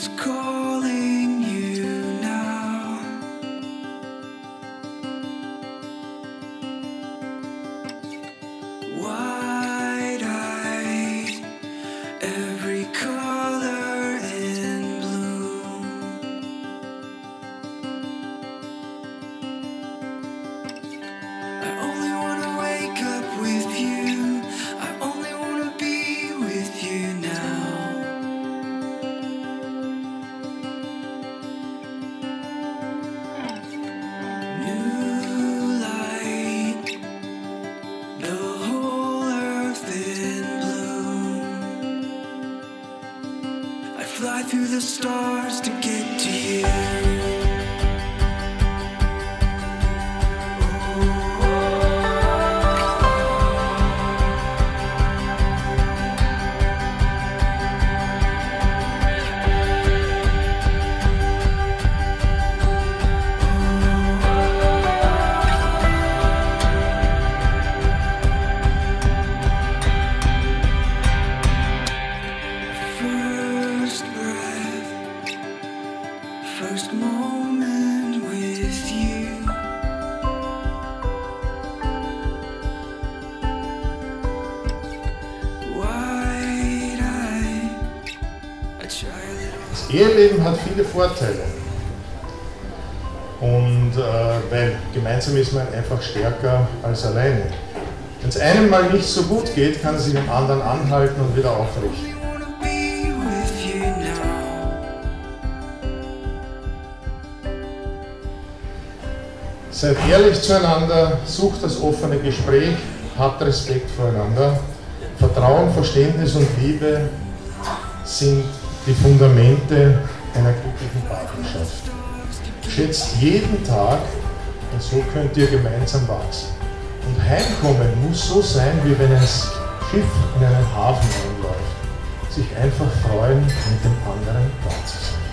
It's cold. Fly through the stars to get to you. Eheleben hat viele Vorteile. Und äh, weil gemeinsam ist man einfach stärker als alleine. Wenn es einem mal nicht so gut geht, kann es sich dem anderen anhalten und wieder aufrichten. Seid ehrlich zueinander, sucht das offene Gespräch, habt Respekt voreinander. Vertrauen, Verständnis und Liebe sind die Fundamente einer glücklichen Partnerschaft. Schätzt jeden Tag und so könnt ihr gemeinsam wachsen. Und Heimkommen muss so sein, wie wenn ein Schiff in einen Hafen einläuft. Sich einfach freuen, mit dem anderen da zu sein.